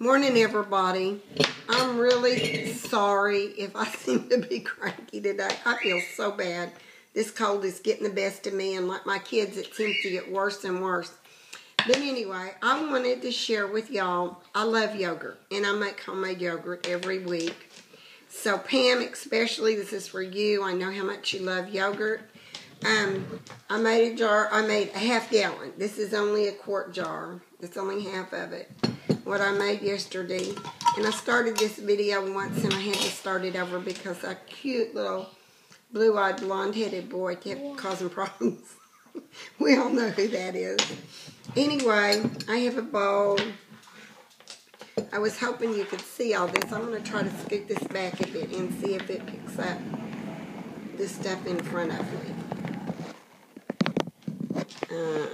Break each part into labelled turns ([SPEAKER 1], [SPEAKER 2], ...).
[SPEAKER 1] Morning, everybody. I'm really sorry if I seem to be cranky today. I feel so bad. This cold is getting the best of me, and like my kids, it seems to get worse and worse. But anyway, I wanted to share with y'all, I love yogurt, and I make homemade yogurt every week. So Pam, especially, this is for you. I know how much you love yogurt. Um, I made a jar, I made a half gallon. This is only a quart jar. It's only half of it. What I made yesterday. And I started this video once and I had to start it over because a cute little blue-eyed blonde-headed boy kept causing problems. we all know who that is. Anyway, I have a bowl. I was hoping you could see all this. I'm going to try to scoot this back a bit and see if it picks up this stuff in front of me. Uh,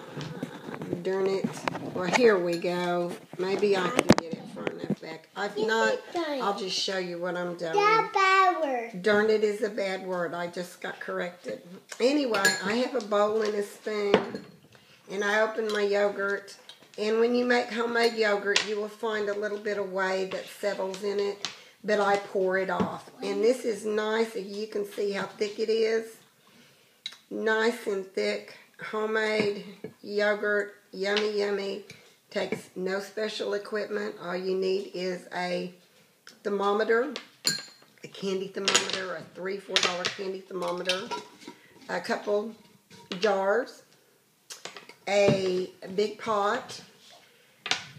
[SPEAKER 1] darn it. Well, here we go. Maybe I can get it far enough back. If not, I'll just show you what I'm doing.
[SPEAKER 2] That bad word.
[SPEAKER 1] Darn it is a bad word. I just got corrected. Anyway, I have a bowl and a spoon, and I open my yogurt. And when you make homemade yogurt, you will find a little bit of whey that settles in it, but I pour it off. And this is nice. You can see how thick it is. Nice and thick homemade yogurt, yummy, yummy. Takes no special equipment. All you need is a thermometer, a candy thermometer, a three, four dollar candy thermometer, a couple jars, a big pot,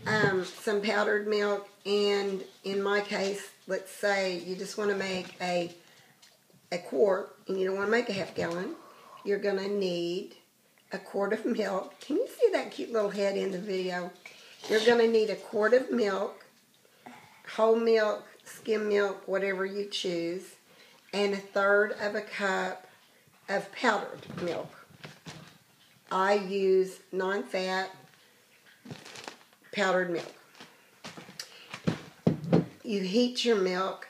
[SPEAKER 1] um, some powdered milk, and in my case, let's say you just want to make a a quart and you don't want to make a half gallon, you're going to need a quart of milk. Can you see that cute little head in the video? You're going to need a quart of milk, whole milk, skim milk, whatever you choose, and a third of a cup of powdered milk. I use non-fat powdered milk. You heat your milk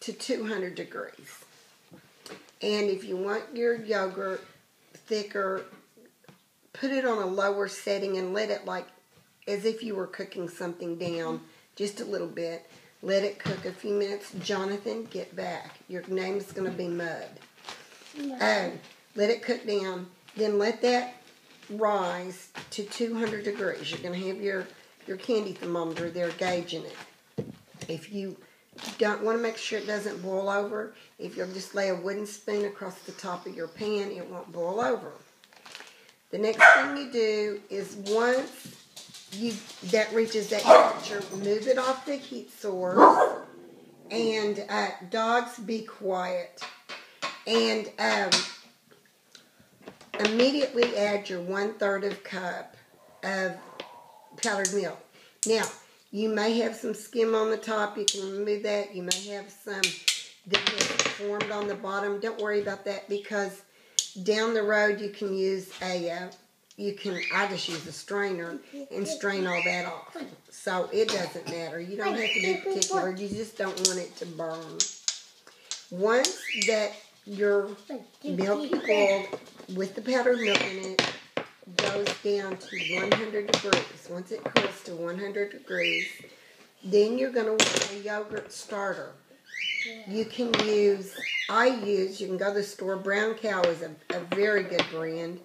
[SPEAKER 1] to 200 degrees. And if you want your yogurt thicker put it on a lower setting and let it like as if you were cooking something down just a little bit. Let it cook a few minutes. Jonathan, get back. Your name is going to be Mud. Um, let it cook down. Then let that rise to 200 degrees. You're going to have your, your candy thermometer there gauging it. If you don't want to make sure it doesn't boil over, if you'll just lay a wooden spoon across the top of your pan, it won't boil over. The next thing you do is once you that reaches that temperature, move it off the heat source. And uh, dogs, be quiet. And um, immediately add your one third of cup of powdered milk. Now, you may have some skim on the top. You can remove that. You may have some that has formed on the bottom. Don't worry about that because down the road you can use a uh, you can I just use a strainer and strain all that off. So it doesn't matter. You don't have to be particular. You just don't want it to burn. Once that your milk boiled with the powdered milk in it goes down to 100 degrees. Once it cools to 100 degrees, then you're going to want a yogurt starter. You can use, I use, you can go to the store, Brown Cow is a, a very good brand.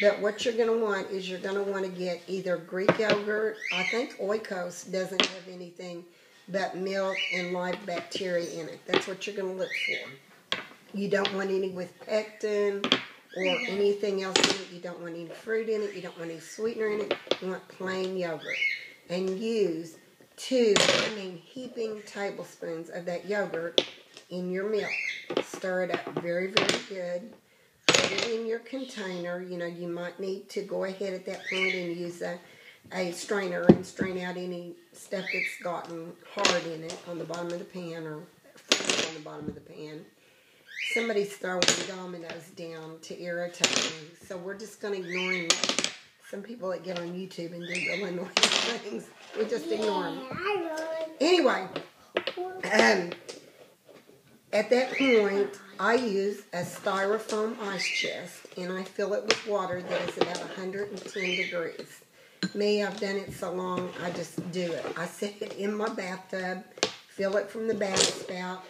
[SPEAKER 1] But what you're going to want is you're going to want to get either Greek yogurt. I think Oikos doesn't have anything but milk and live bacteria in it. That's what you're going to look for. You don't want any with pectin or mm-hmm. anything else in it. You don't want any fruit in it. You don't want any sweetener in it. You want plain yogurt. And use two, I mean heaping tablespoons of that yogurt in your milk. Stir it up very, very good. Put it in your container. You know, you might need to go ahead at that point and use a, a strainer and strain out any stuff that's gotten hard in it on the bottom of the pan or on the bottom of the pan. Somebody's throwing dominoes down to irritate me. So we're just going to ignore them. Some people that get on YouTube and do real annoying things, we just ignore them. Anyway, um, at that point, I use a styrofoam ice chest and I fill it with water that is about 110 degrees. Me, I've done it so long, I just do it. I set it in my bathtub, fill it from the bath spout,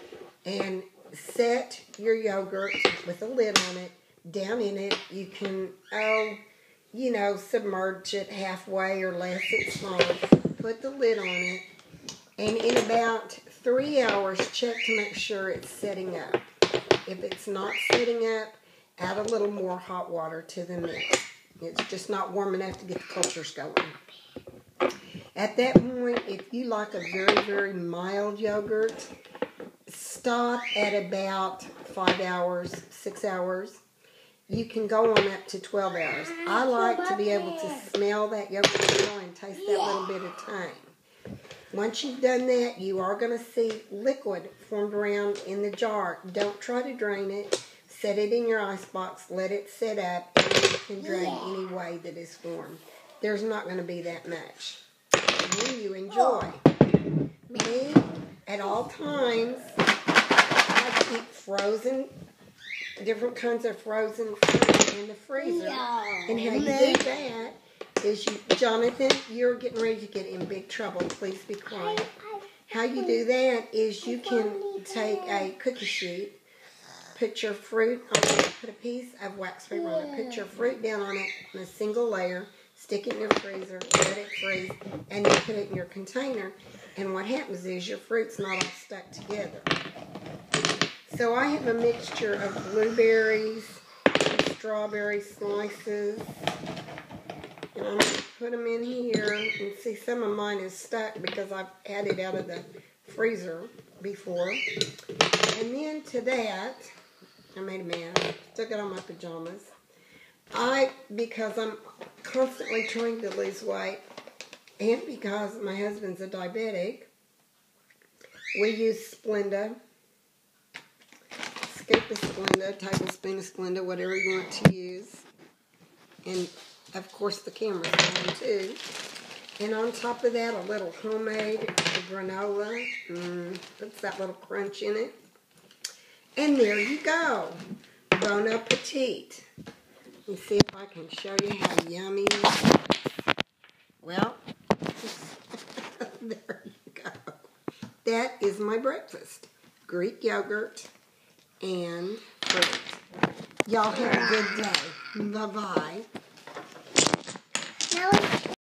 [SPEAKER 1] and set your yogurt with a lid on it down in it. You can, oh, you know, submerge it halfway or less. It's fine. Put the lid on it. And in about three hours, check to make sure it's setting up. If it's not setting up, add a little more hot water to the mix. It's just not warm enough to get the cultures going. At that point, if you like a very, very mild yogurt, stop at about five hours, six hours. You can go on up to 12 hours. I like to be able to smell that yogurt and taste that little bit of thyme. Once you've done that, you are going to see liquid formed around in the jar. Don't try to drain it. Set it in your ice box. Let it set up, and you can drain any whey that is formed. There's not going to be that much. And you enjoy. Oh. Me, at all times, I keep frozen, different kinds of frozen fruit in the freezer. And how you do that is you, Jonathan, you're getting ready to get in big trouble. Please be quiet. How you do that is you can take a cookie sheet, put your fruit on it, put a piece of wax paper on it, put your fruit down on it in a single layer, stick it in your freezer, let it freeze, and then put it in your container. And what happens is your fruit's not all stuck together. So I have a mixture of blueberries, and strawberry slices, and I'm going to put them in here. And see, some of mine is stuck because I've had it out of the freezer before. And then to that, I made a mess. Took it on my pajamas. I, because I'm constantly trying to lose weight, and because my husband's a diabetic, we use Splenda. Scoop of Splenda, tablespoon of Splenda, whatever you want to use. And of course the camera's on too. And on top of that, a little homemade granola. Mm, puts that little crunch in it. And there you go. Bon appetit. Let me see if I can show you how yummy. Well, there you go. That is my breakfast. Greek yogurt and fruit. Y'all have a good day. Bye-bye.